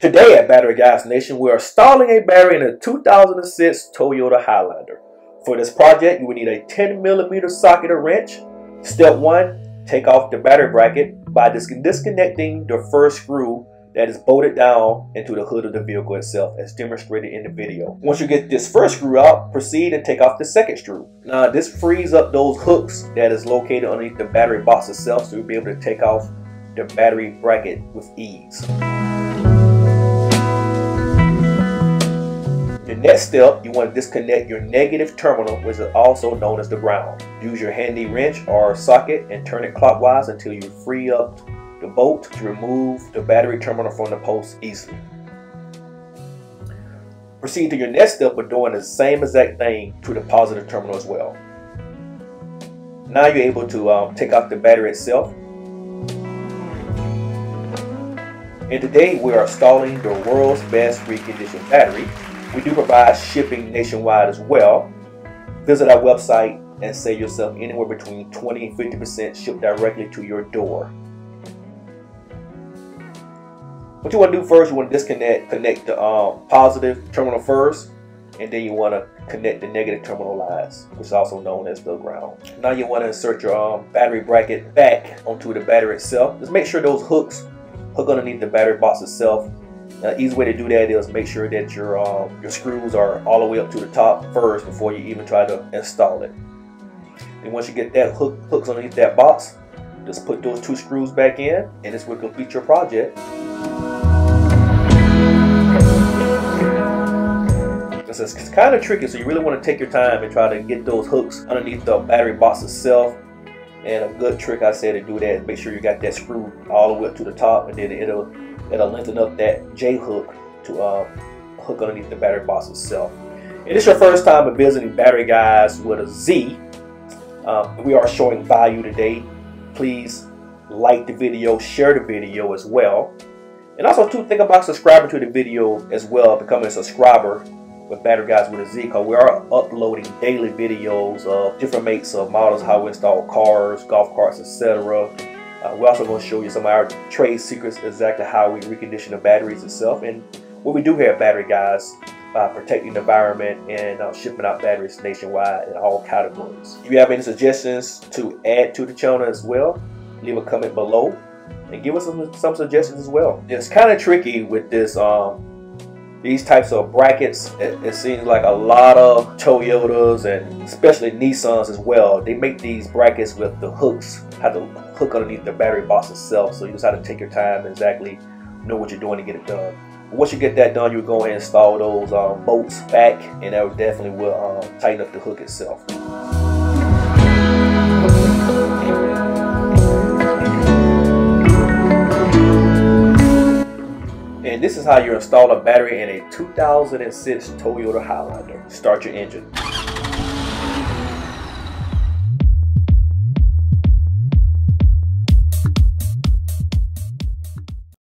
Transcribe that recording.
Today at Battery Guyz Nation, we are installing a battery in a 2006 Toyota Highlander. For this project, you will need a 10 millimeter socket or wrench. Step 1, take off the battery bracket by dis disconnecting the first screw that is bolted down into the hood of the vehicle itself as demonstrated in the video. Once you get this first screw out, proceed and take off the second screw. Now this frees up those hooks that is located underneath the battery box itself so you'll be able to take off the battery bracket with ease. The next step, you want to disconnect your negative terminal, which is also known as the ground. Use your handy wrench or socket and turn it clockwise until you free up the bolt to remove the battery terminal from the post easily. Proceed to your next step of doing the same exact thing to the positive terminal as well. Now you're able to um, take out the battery itself. And today we are installing the world's best reconditioned battery. We do provide shipping nationwide as well. Visit our website and save yourself anywhere between 20 and 50% shipped directly to your door. What you want to do first, you want to disconnect, connect the um, positive terminal first, and then you want to connect the negative terminal lines, which is also known as the ground. Now you want to insert your um, battery bracket back onto the battery itself. Just make sure those hooks hook underneath the battery box itself. Now, easy way to do that is make sure that your um, your screws are all the way up to the top first before you even try to install it. And once you get that hook hooks underneath that box, just put those two screws back in, and this will complete your project. It's, it's kind of tricky, so you really want to take your time and try to get those hooks underneath the battery box itself. And a good trick I said to do that is make sure you got that screw all the way up to the top, and then it'll it'll lengthen up that J hook to uh, hook underneath the battery box itself. And it's your first time visiting Battery Guyz with a Z. Um, we are showing value today. Please like the video, share the video as well. And also, too, think about subscribing to the video as well, becoming a subscriber with Battery Guyz with a Z because we are uploading daily videos of different makes of models, how we install cars, golf carts, etc. Uh, we're also going to show you some of our trade secrets, exactly how we recondition the batteries itself, and what we do here at Battery Guyz by protecting the environment and uh, shipping out batteries nationwide in all categories. If you have any suggestions to add to the channel as well, leave a comment below and give us some, some suggestions as well. It's kind of tricky with this um, these types of brackets, it, it, seems like a lot of Toyotas and especially Nissans as well, they make these brackets with the hooks, have to hook underneath the battery box itself. So you just have to take your time and exactly know what you're doing to get it done. Once you get that done, you go ahead and install those um, bolts back and that definitely will um, tighten up the hook itself. Is how you install a battery in a 2006 Toyota Highlander. Start your engine.